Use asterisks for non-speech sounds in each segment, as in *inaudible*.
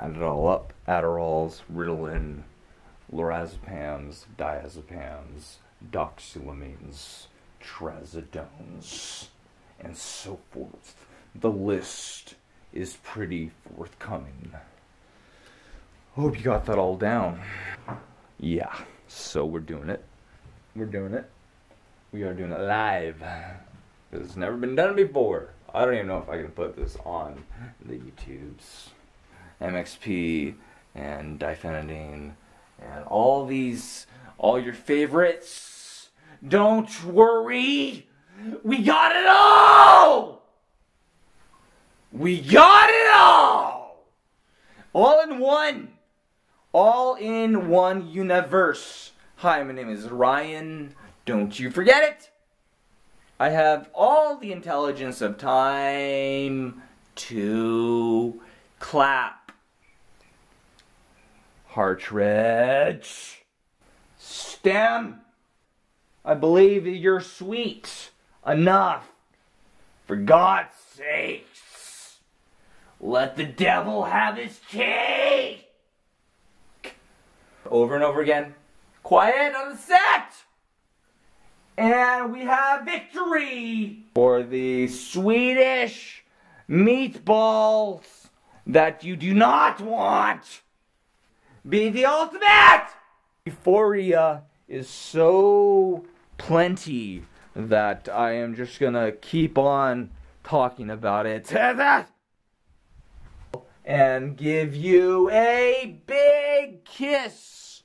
Add it all up. Adderalls, Ritalin, lorazepams, diazepams, doxylamines, trazodones, and so forth. The list is pretty forthcoming. Hope you got that all down. Yeah, so we're doing it. We're doing it. We are doing it live. It's never been done before. I don't even know if I can put this on the YouTubes. MXP and diphenidine and all these, all your favorites. Don't worry, we got it all! We got it all! All in one! All in one universe. Hi, my name is Ryan. Don't you forget it! I have all the intelligence of time to clap. Hartridge. Stem. I believe you're sweet enough. For God's sakes. Let the devil have his cake. Over and over again. Quiet on the set. And we have victory for the Swedish meatballs that you do not want be the ultimate! Euphoria is so plenty that I am just gonna keep on talking about it. *laughs* And give you a big kiss.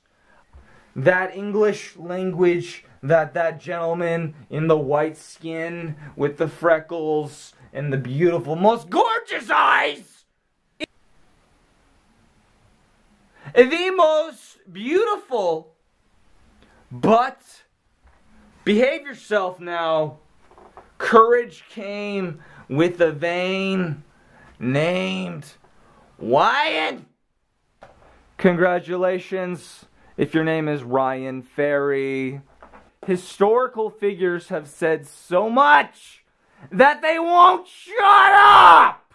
That English language that that gentleman in the white skin with the freckles and the beautiful, most gorgeous eyes the most beautiful, but behave yourself now. Courage came with a vein named Ryan. Congratulations if your name is Ryan Ferrey. Historical figures have said so much that they won't shut up!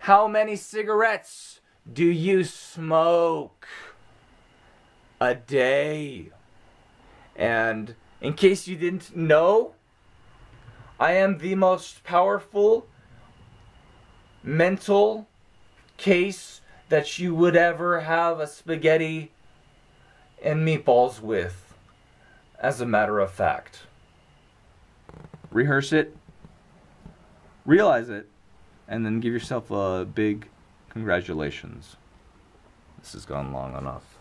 How many cigarettes do you smoke a day? And in case you didn't know, I am the most powerful mental case that you would ever have a spaghetti and meatballs with, as a matter of fact. Rehearse it, realize it, and then give yourself a big Congratulations. This has gone long enough.